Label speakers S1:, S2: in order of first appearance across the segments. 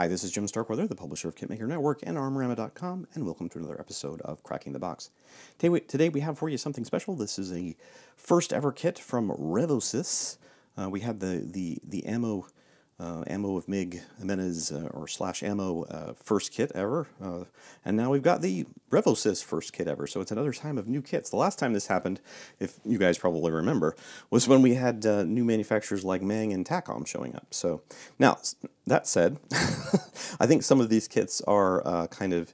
S1: Hi, this is Jim Starkweather, the publisher of Kitmaker Network and Armorama.com, and welcome to another episode of Cracking the Box. Today we, have for you something special. This is a first ever kit from Revosys. Uh, we had the, the, the ammo uh, ammo of MiG Jimenez uh, or slash ammo uh, first kit ever. Uh, and now we've got the Revosys first kit ever. So it's another time of new kits. The last time this happened, if you guys probably remember, was when we had uh, new manufacturers like Meng and Takom showing up. So now, that said, I think some of these kits are uh, kind of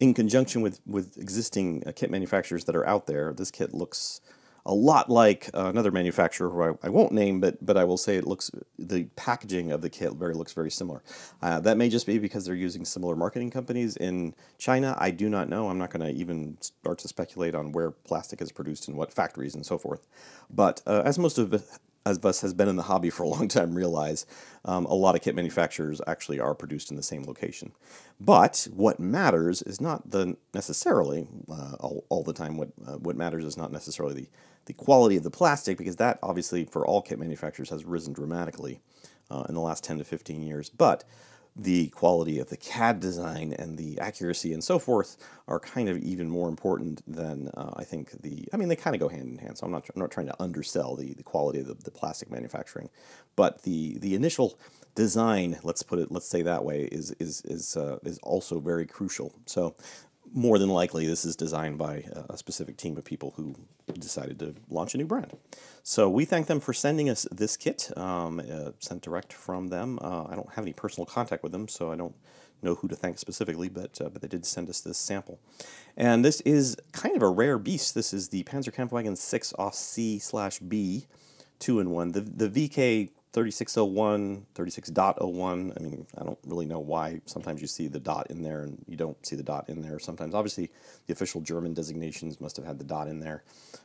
S1: in conjunction with, with existing kit manufacturers that are out there. This kit looks a lot like uh, another manufacturer who I, I, won't name, but but I will say it looks the packaging of the kit very looks very similar. Uh, that may just be because they're using similar marketing companies in China. I do not know. I'm not going to even start to speculate on where plastic is produced and what factories and so forth. But uh, as most of as us has been in the hobby for a long time realize um, a lot of kit manufacturers actually are produced in the same location. But what matters is not the necessarily uh, all, all the time. What uh, what matters is not necessarily the the quality of the plastic because that obviously for all kit manufacturers has risen dramatically uh, in the last 10 to 15 years. But the quality of the CAD design and the accuracy and so forth are kind of even more important than uh, I think the, I mean, they kind of go hand in hand. So I'm not, I'm not trying to undersell the, the quality of the, the plastic manufacturing, but the, the initial design, let's put it, let's say that way, is, is, is, uh, is also very crucial. So more than likely this is designed by a specific team of people who decided to launch a new brand. So we thank them for sending us this kit, um, uh, sent direct from them. Uh, I don't have any personal contact with them, so I don't know who to thank specifically, but uh, but they did send us this sample. And this is kind of a rare beast. This is the Panzerkampfwagen 6 off C slash B, two in one. The the VK 3601, 36.01. I mean, I don't really know why sometimes you see the dot in there and you don't see the dot in there sometimes. Obviously, the official German designations must have had the dot in there.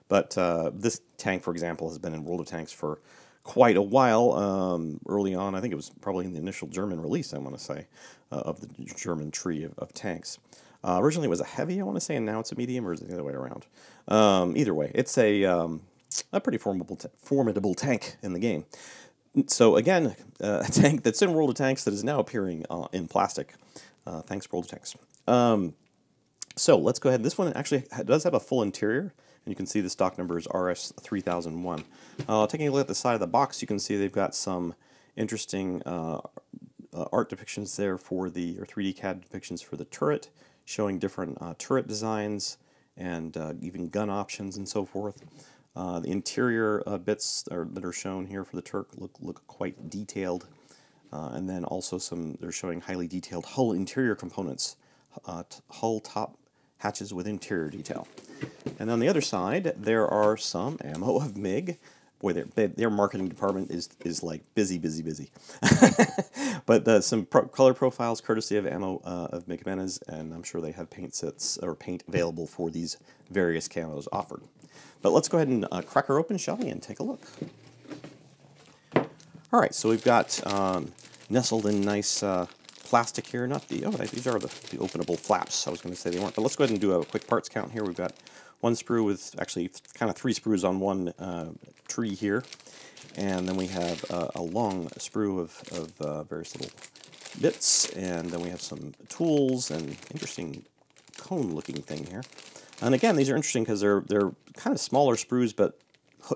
S1: But uh, this tank, for example, has been in World of Tanks for quite a while. Um, early on, I think it was probably in the initial German release, I want to say, uh, of the German tree of, of tanks. Uh, originally, it was a heavy, I want to say, and now it's a medium, or is it the other way around? Um, either way, it's a, um, a pretty formidable, formidable tank in the game. So again, uh, a tank that's in World of Tanks that is now appearing uh, in plastic. Uh, thanks, World of Tanks. Um, so let's go ahead. This one actually does have a full interior, and you can see the stock number is RS3001. Uh, taking a look at the side of the box, you can see they've got some interesting uh, uh, art depictions there for the, or 3D CAD depictions for the turret, showing different turret designs and even gun options and so forth. Uh, the interior uh, bits are, that are shown here for the Turk look, look quite detailed. Uh, and then also some, they're showing highly detailed hull interior components, uh, hull top hatches with interior detail. And on the other side, there are some ammo of MiG. Boy, their, their marketing department is, is like busy, busy, busy. but some pro color profiles courtesy of ammo uh, of MiG Jimenez, and I'm sure they have paint sets or paint available for these various camos offered. But let's go ahead and uh, crack her open, shall we, and take a look. All right, so we've got um, nestled in nice uh, plastic here. Not the, oh, these are the, the openable flaps. I was going to say they weren't. But let's go ahead and do a quick parts count here. We've got one sprue with actually kind of three sprues on one uh, tree here. And then we have a long sprue of, of uh, various little bits. And then we have some tools and interesting cone looking thing here. And again, these are interesting because they're, they're kind of smaller sprues, but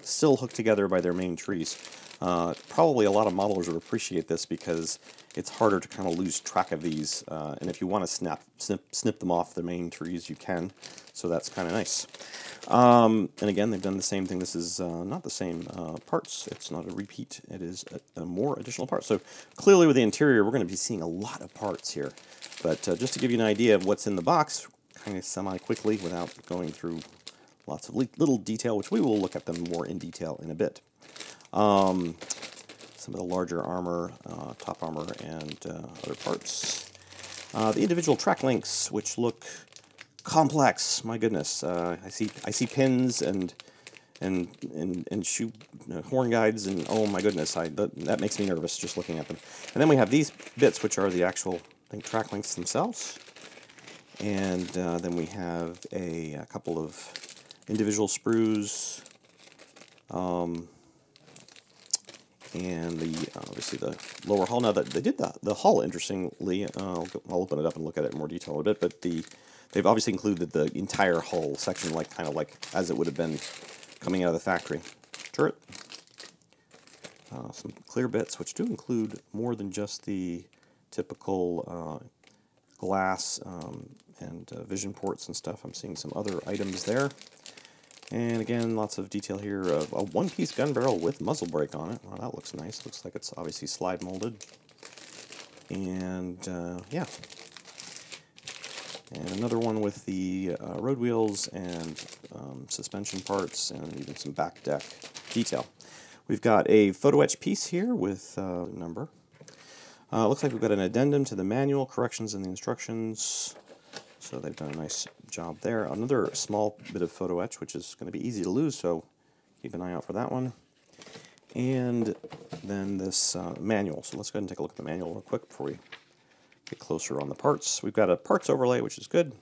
S1: still hooked together by their main trees. Uh, probably a lot of modelers would appreciate this because it's harder to kind of lose track of these. Uh, and if you want to snap, snip, snip them off the main trees, you can. So that's kind of nice. Um, and again, they've done the same thing. This is uh, not the same uh, parts. It's not a repeat. It is a, a, more additional parts. So clearly with the interior, we're going to be seeing a lot of parts here. But uh, just to give you an idea of what's in the box, kind of semi-quickly without going through lots of little detail, which we will look at them more in detail in a bit. Um, some of the larger armor, uh, top armor, and uh, other parts. Uh, the individual track links, which look complex. My goodness, uh, I see I see pins and and and and shoe uh, horn guides, and oh my goodness, I that, that makes me nervous just looking at them. And then we have these bits, which are the actual I think track links themselves. And uh, then we have a, a, couple of individual sprues. Um, and the uh, obviously the lower hull. Now that they did the the hull interestingly, uh, I'll, I'll open it up and look at it in more detail in a bit. But the they've obviously included the entire hull section, like kind of like as it would have been coming out of the factory. Turret, uh, some clear bits, which do include more than just the typical uh, glass um, and uh, vision ports and stuff. I'm seeing some other items there. And again, lots of detail here. Uh, a one-piece gun barrel with muzzle brake on it. Well, that looks nice. Looks like it's obviously slide molded. And uh, yeah. And another one with the uh, road wheels and um, suspension parts and even some back deck detail. We've got a photo etch piece here with uh, number. Uh, looks like we've got an addendum to the manual, corrections in the instructions. So they've done a nice job there. Another small bit of photo etch, which is going to be easy to lose, so keep an eye out for that one. And then this uh, manual. So let's go ahead and take a look at the manual real quick before we get closer on the parts. We've got a parts overlay, which is good.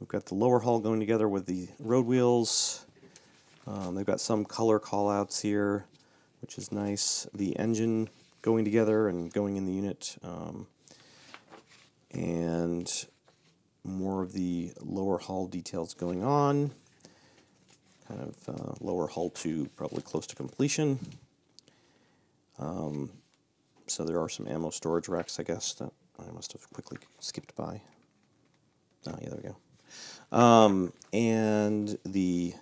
S1: We've got the lower hull going together with the road wheels. Um, they've got some color callouts here, which is nice. The engine going together and going in the unit. Um, and more of the lower hull details going on. Kind of uh, lower hull to probably close to completion. Um, so there are some ammo storage racks, I guess, that I must have quickly skipped by. Oh, yeah, there we go. Um, and the,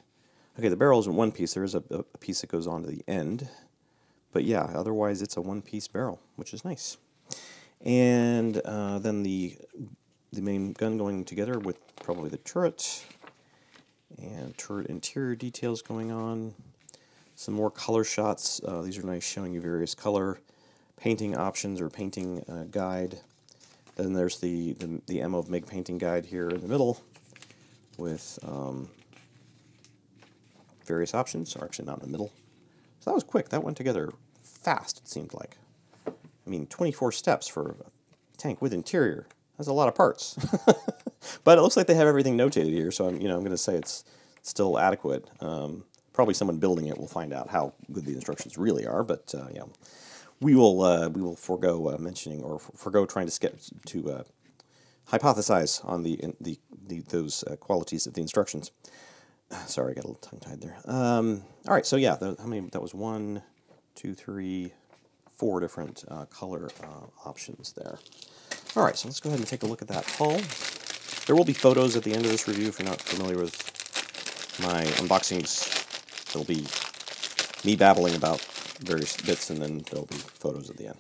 S1: okay, the barrel isn't one piece. There is a, a piece that goes on to the end. But yeah, otherwise it's a one-piece barrel, which is nice. And uh, then the the main gun going together with probably the turret and turret interior details going on. Some more color shots. Uh, these are nice, showing you various color painting options or painting uh, guide. Then there's the, the, the ammo of MiG painting guide here in the middle with um, various options, or actually not in the middle. So that was quick. That went together fast, it seemed like. I mean, 24 steps for a tank with interior. That's a lot of parts. but it looks like they have everything notated here, so I'm, you know, I'm going to say it's still adequate. Um, probably someone building it will find out how good the instructions really are, but uh, we will uh, we will forego uh, mentioning or forego trying to skip to uh, hypothesize on the the, the those uh, qualities of the instructions. Sorry, I got a little tongue tied there. Um, all right, so yeah, the, how many? That was one, two, three, four different uh, color options there. All right, so let's go ahead and take a look at that hull. There will be photos at the end of this review if you're not familiar with my unboxings. There'll be me babbling about various bits, and then there'll be photos at the end.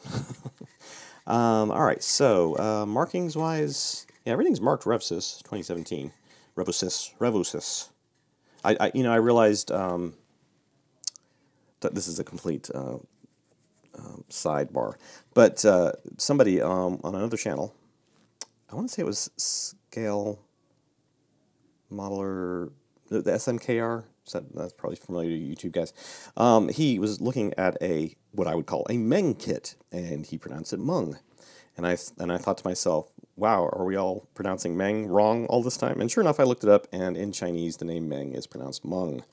S1: um, all right, so uh, markings-wise, yeah, everything's marked RevSys 2017. RevoSys, RevoSys. I, I, you know, I realized um, that this is a complete uh, um, sidebar. But uh, somebody um, on another channel, I want to say it was Scale Modeler, the, the SMKR. That, that's probably familiar to YouTube guys. Um, he was looking at a what I would call a Meng kit, and he pronounced it Mung. And I and I thought to myself, wow, are we all pronouncing Meng wrong all this time? And sure enough, I looked it up, and in Chinese, the name Meng is pronounced Mung.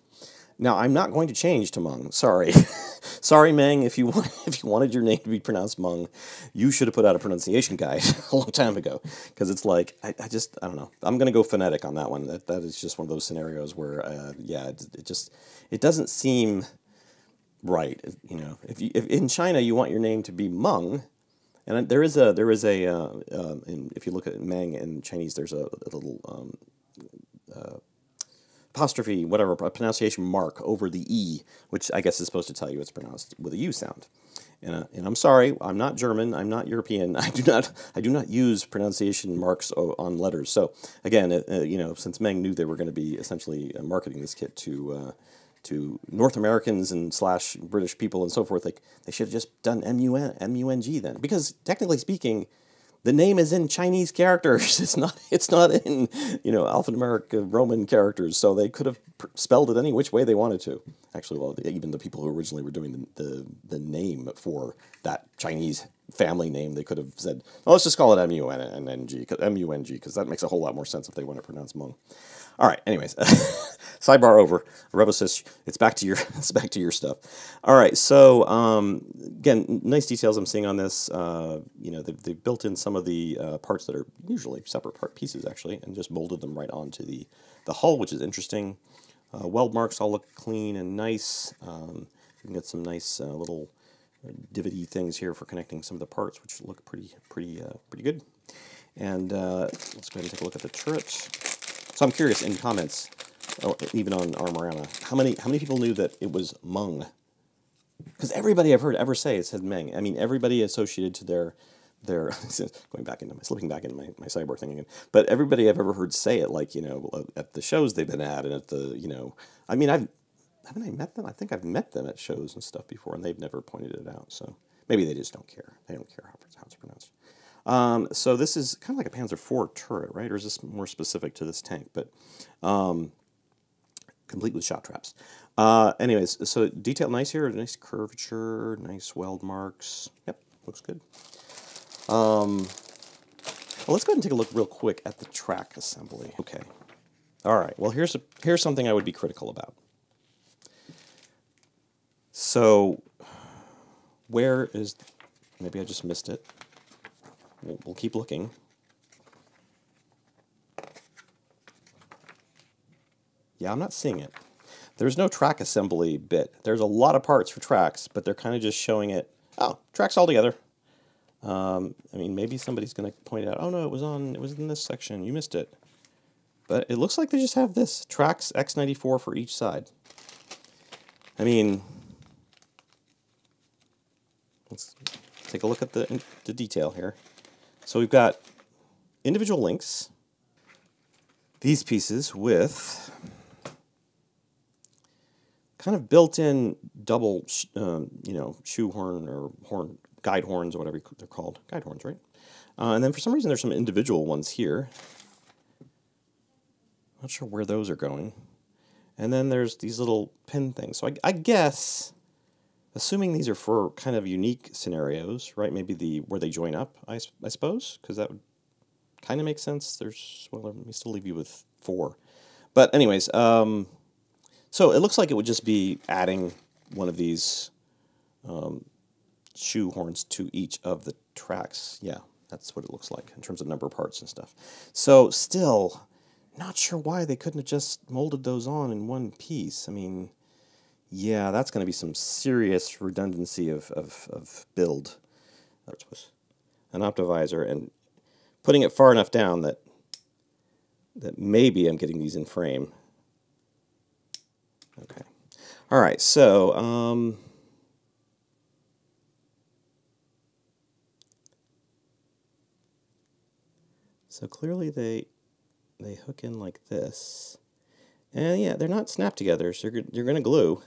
S1: Now, I'm not going to change to Meng. Sorry. Sorry, Meng, if you, want, if you wanted your name to be pronounced Meng, you should have put out a pronunciation guide a long time ago. Because it's like, I, I just, I don't know. I'm going to go phonetic on that one. That, that is just one of those scenarios where, uh, yeah, it, it, just, it doesn't seem right. You know, if, you, if in China you want your name to be Meng, and there is a, there is a, uh, uh, if you look at Meng in Chinese, there's a, a little, um, uh, apostrophe, whatever, a pronunciation mark over the E, which I guess is supposed to tell you it's pronounced with a U sound. And, uh, and I'm sorry, I'm not German, I'm not European, I do not, I do not use pronunciation marks on letters. So again, uh, uh, you know, since Meng knew they were going to be essentially uh, marketing this kit to, uh, to North Americans and slash British people and so forth, like they should have just done M-U-N, M-U-N-G then. Because technically speaking, the name is in Chinese characters. It's not. It's not in you know alphanumeric Roman characters. So they could have spelled it any which way they wanted to. Actually, well, even the people who originally were doing the the, the name for that Chinese family name, they could have said, oh, let's just call it M U N G M U N G because that makes a whole lot more sense if they want to pronounce Hmong. All right. Anyways, sidebar over. Revosys, it's back to your it's back to your stuff. All right, so um, again, nice details I'm seeing on this. Uh, you know, they've, they've built in some of the uh, parts that are usually separate part pieces actually, and just molded them right onto the the hull, which is interesting. Uh, weld marks all look clean and nice. Um, you can get some nice uh, little divity things here for connecting some of the parts, which look pretty pretty uh, pretty good. And uh, let's go ahead and take a look at the turret. So I'm curious in comments, or even on Armorama, how many how many people knew that it was Meng? Because everybody I've heard ever say it said Meng. I mean, everybody associated to their their going back into my slipping back into my, my cyborg thing again. But everybody I've ever heard say it, like you know, at the shows they've been at, and at the you know, I mean, I've haven't I met them? I think I've met them at shows and stuff before, and they've never pointed it out. So maybe they just don't care. They don't care how, how it's pronounced. Um, so this is kind of like a Panzer IV turret, right? Or is this more specific to this tank? But um, complete with shot traps. Uh, anyways, so detail nice here, nice curvature, nice weld marks. Yep, looks good. Um, well, let's go ahead and take a look real quick at the track assembly. Okay. All right. Well, here's a, here's something I would be critical about. So, where is, maybe I just missed it. We'll, we'll keep looking. Yeah, I'm not seeing it. There's no track assembly bit. There's a lot of parts for tracks, but they're kind of just showing it. Oh, tracks all together. Um, I mean, maybe somebody's going to point out, oh no, it was on, it was in this section. You missed it. But it looks like they just have this tracks X94 for each side. I mean, Let's take a look at the, the detail here. So we've got individual links, these pieces with kind of built-in double, um, you know, shoe horn or horn, guide horns or whatever they're called. Guide horns, right? Uh, and then for some reason there's some individual ones here. Not sure where those are going. And then there's these little pin things. So I, I guess assuming these are for kind of unique scenarios, right? Maybe the where they join up, I, I suppose, because that would kind of make sense. There's well, let me still leave you with four, but anyways, um, so it looks like it would just be adding one of these um, shoe horns to each of the tracks. Yeah, that's what it looks like in terms of number of parts and stuff. So still, not sure why they couldn't have just molded those on in one piece. I mean yeah, that's going to be some serious redundancy of, of, of build. An optimizer and putting it far enough down that that maybe I'm getting these in frame. Okay. All right, so um, so clearly they they hook in like this. And yeah, they're not snap together, so you're, you're going to glue.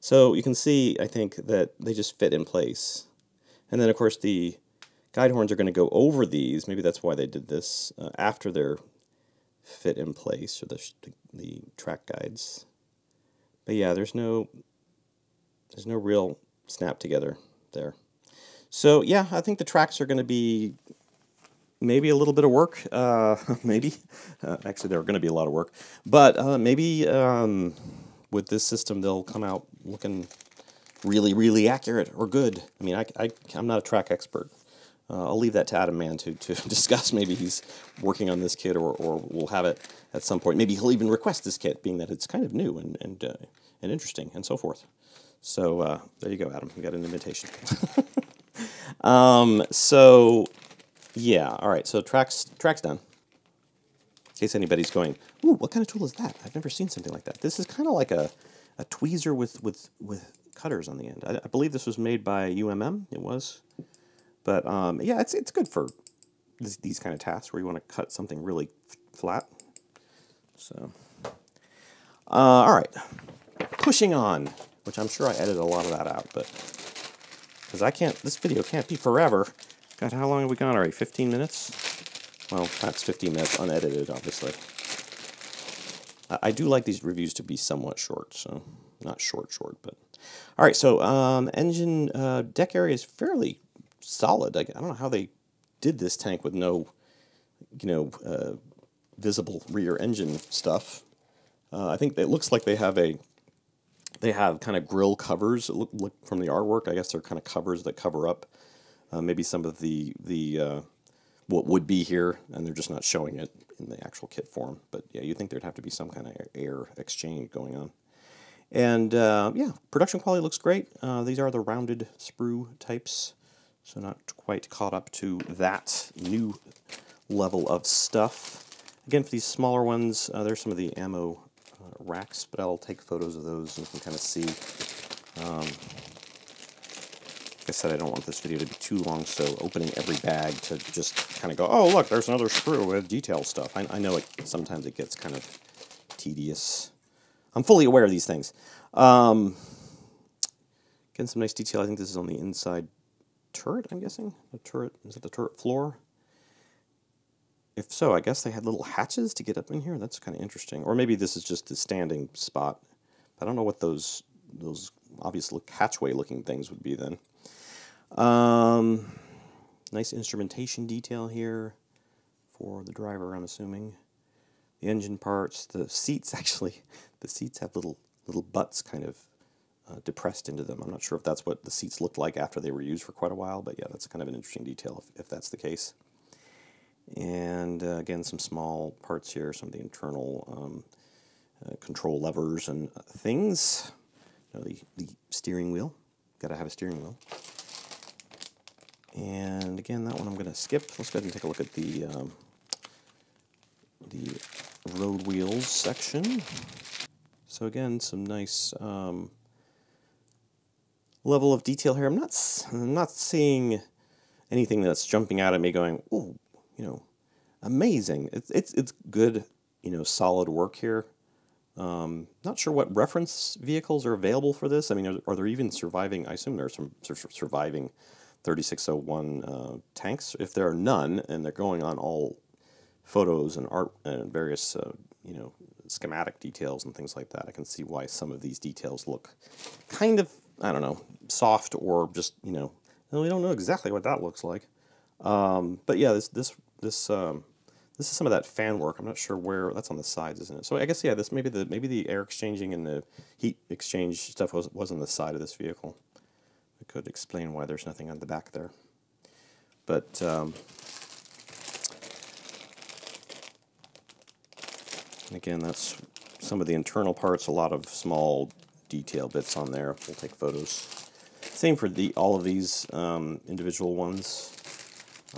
S1: So you can see, I think, that they just fit in place. And then, of course, the guide horns are going to go over these. Maybe that's why they did this uh, after they're fit in place, or the, the track guides. But yeah, there's no there's no real snap together there. So yeah, I think the tracks are going to be maybe a little bit of work. Uh, maybe uh, actually, they're going to be a lot of work, but uh, maybe. Um, with this system, they'll come out looking really, really accurate or good. I mean, I, I, I'm not a track expert. Uh, I'll leave that to Adam Mann to, to discuss. Maybe he's working on this kit or, or we'll have it at some point. Maybe he'll even request this kit, being that it's kind of new and, and, uh, and interesting and so forth. So uh, there you go, Adam. We got an invitation. um, so, yeah, all right. So tracks, tracks done In case anybody's going, ooh, what kind of tool is that? I've never seen something like that. This is kind of like a, a tweezer with, with, with cutters on the end. I, I believe this was made by UMM. It was. But um, yeah, it's, it's good for this, these kind of tasks where you want to cut something really flat. So, uh, all right. Pushing on, which I'm sure I edited a lot of that out, but because I can't, this video can't be forever. God, how long have we gone already? 15 minutes? Well, that's 15 minutes unedited, obviously. I do like these reviews to be somewhat short, so not short, short, but all right. So um, engine uh, deck area is fairly solid. I, I, don't know how they did this tank with no, you know, uh, visible rear engine stuff. Uh, I think it looks like they have a they have kind of grill covers. Look, look from the artwork. I guess they're kind of covers that cover up uh, maybe some of the the uh, what would be here, and they're just not showing it in the actual kit form. But yeah, you think there'd have to be some kind of air exchange going on. And uh, yeah, production quality looks great. Uh, these are the rounded sprue types, so not quite caught up to that new level of stuff. Again, for these smaller ones, uh, there's some of the ammo uh, racks, but I'll take photos of those and you can kind of see. Um, I said, I don't want this video to be too long, so opening every bag to just kind of go, oh, look, there's another screw with detail stuff. I, I know it sometimes it gets kind of tedious. I'm fully aware of these things. Um, again, some nice detail. I think this is on the inside turret, I'm guessing. The turret, is it the turret floor? If so, I guess they had little hatches to get up in here. That's kind of interesting. Or maybe this is just the standing spot. I don't know what those those obvious look, hatchway looking things would be then. Um, nice instrumentation detail here for the driver, I'm assuming. The engine parts, the seats actually, the seats have little little butts kind of uh, depressed into them. I'm not sure if that's what the seats looked like after they were used for quite a while, but yeah, that's kind of an interesting detail if, if that's the case. And uh, again, some small parts here, some of the internal um, uh, control levers and uh, things. You know, the, the steering wheel, got to have a steering wheel. And again, that one I'm going to skip. Let's go ahead and take a look at the um, the road wheels section. So again, some nice um, level of detail here. I'm not I'm not seeing anything that's jumping out at me going, oh, you know, amazing. It's it's it's good, you know, solid work here. Um, not sure what reference vehicles are available for this. I mean, are, are there even surviving? I assume there are some surviving 3601 uh, tanks. If there are none, and they're going on all photos and art and various, uh, you know, schematic details and things like that, I can see why some of these details look kind of, I don't know, soft or just, you know, we don't know exactly what that looks like. Um, but yeah, this this this um, this is some of that fan work. I'm not sure where that's on the sides, isn't it? So I guess yeah, this maybe the maybe the air exchanging and the heat exchange stuff was was on the side of this vehicle. I could explain why there's nothing on the back there. But um, again, that's some of the internal parts. A lot of small detail bits on there. We'll take photos. Same for the all of these um, individual ones.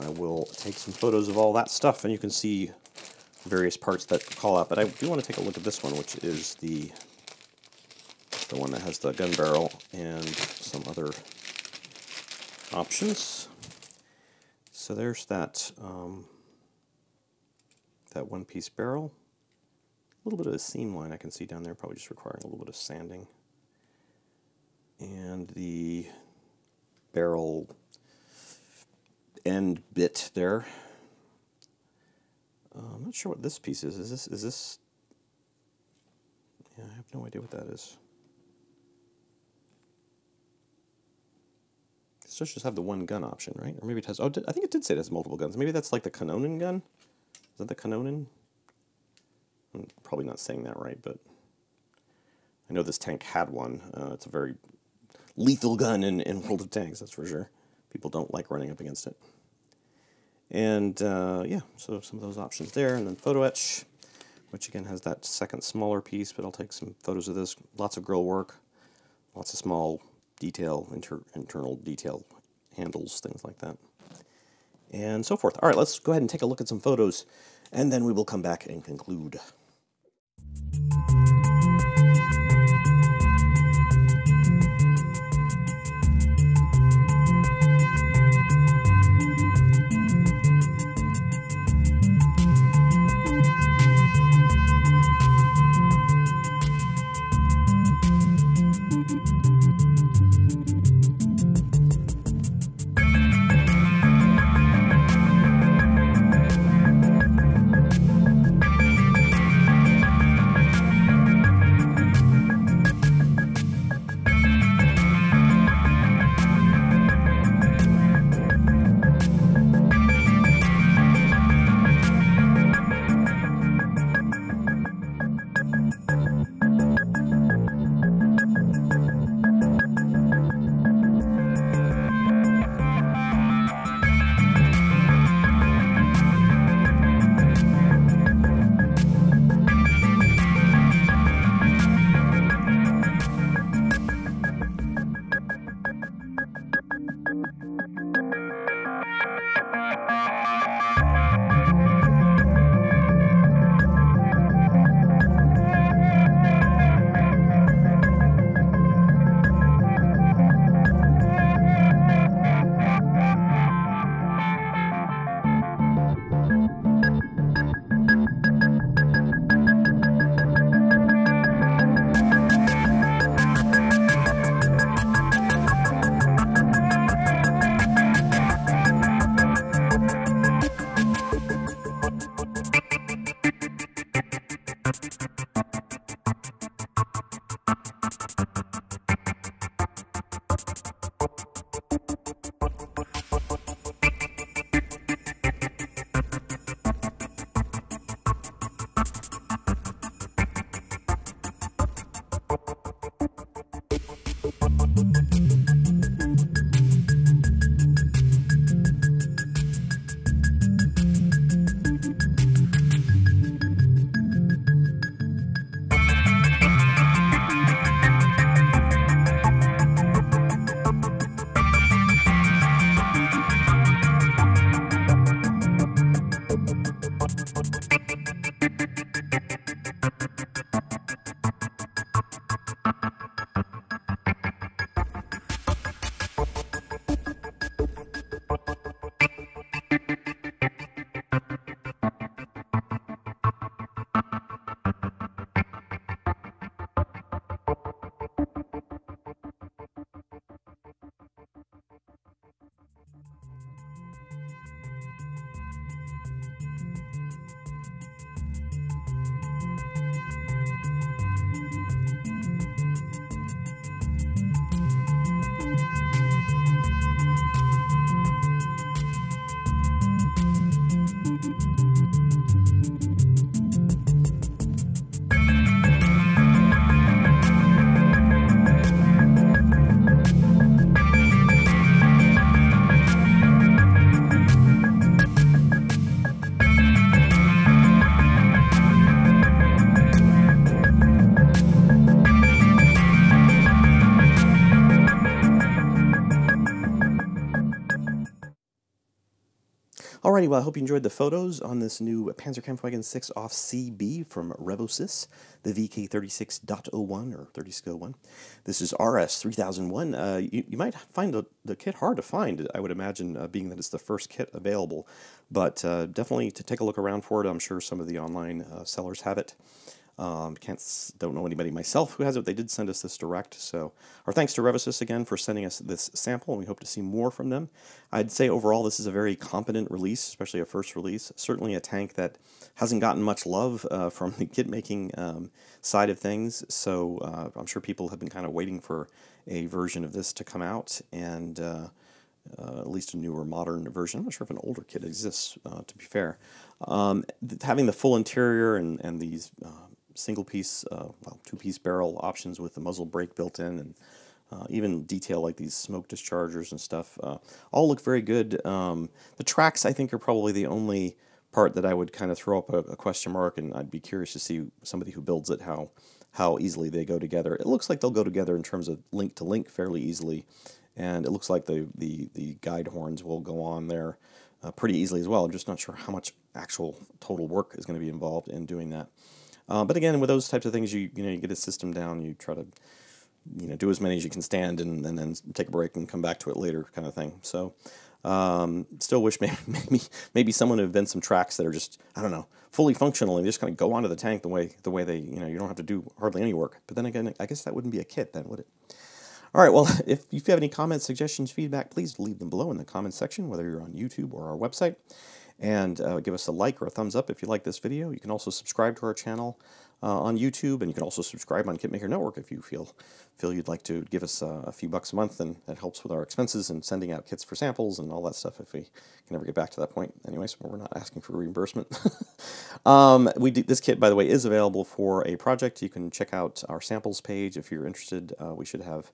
S1: I will take some photos of all that stuff, and you can see various parts that call out. But I do want to take a look at this one, which is the the one that has the gun barrel and some other options. So there's that um, that one-piece barrel. A little bit of a seam line I can see down there, probably just requiring a little bit of sanding. And the barrel end bit there. Uh, I'm not sure what this piece is. Is this is this? Yeah, I have no idea what that is. This does just have the one gun option, right? Or maybe it has. Oh, I think it did say it has multiple guns. Maybe that's like the Kanonen gun. Is that the Kanonen? I'm probably not saying that right, but I know this tank had one. Uh, it's a very lethal gun in, in World of Tanks, that's for sure. People don't like running up against it. And uh, yeah, so some of those options there. And then photo etch, which again has that second smaller piece, but I'll take some photos of this. Lots of grill work, lots of small detail, inter internal detail handles, things like that. And so forth. All right, let's go ahead and take a look at some photos, and then we will come back and conclude. Alrighty, well, I hope you enjoyed the photos on this new Panzer Panzerkampfwagen 6 off CB from Revosys, the VK36.01 or 3601. This is RS3001. Uh, you, you might find the, the kit hard to find, I would imagine, uh, being that it's the first kit available. But uh, definitely to take a look around for it. I'm sure some of the online uh, sellers have it. Um, can't don't know anybody myself who has it. They did send us this direct, so our thanks to Revosys again for sending us this sample, and we hope to see more from them. I'd say overall this is a very competent release, especially a first release. Certainly a tank that hasn't gotten much love uh, from the kit making um, side of things, so uh, I'm sure people have been kind of waiting for a version of this to come out, and uh, uh, at least a newer modern version. I'm not sure if an older kit exists, uh, to be fair. Um, having the full interior and, and these uh, single piece, uh, well, two piece barrel options with the muzzle brake built in and uh, even detail like these smoke dischargers and stuff uh, all look very good. Um, the tracks I think are probably the only part that I would kind of throw up a, a, question mark and I'd be curious to see somebody who builds it how how easily they go together. It looks like they'll go together in terms of link to link fairly easily and it looks like the, the, the guide horns will go on there uh, pretty easily as well. I'm just not sure how much actual total work is going to be involved in doing that. Uh, but again, with those types of things, you you know you get a system down, you try to you know do as many as you can stand, and, and then take a break and come back to it later, kind of thing. So. Um, still wish maybe, maybe maybe someone had been some tracks that are just I don't know fully functional and just kind of go onto the tank the way the way they you know you don't have to do hardly any work. But then again, I guess that wouldn't be a kit then, would it? All right, well, if you have any comments, suggestions, feedback, please leave them below in the comments section, whether you're on YouTube or our website and uh, give us a like or a thumbs up if you like this video. You can also subscribe to our channel uh, on YouTube, and you can also subscribe on Kitmaker Network if you feel feel you'd like to give us uh, a few bucks a month, and that helps with our expenses and sending out kits for samples and all that stuff. If we can ever get back to that point, anyways, we're not asking for reimbursement. um, we do, this kit, by the way, is available for a project. You can check out our samples page if you're interested. Uh, we should have.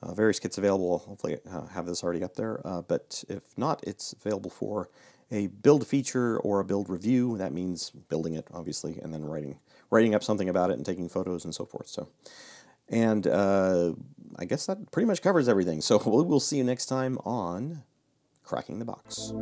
S1: Uh, various kits available. Hopefully, uh, have this already up there. Uh, but if not, it's available for a build feature or a build review. That means building it, obviously, and then writing writing up something about it and taking photos and so forth. So, and uh, I guess that pretty much covers everything. So we'll, we'll see you next time on Cracking the Box.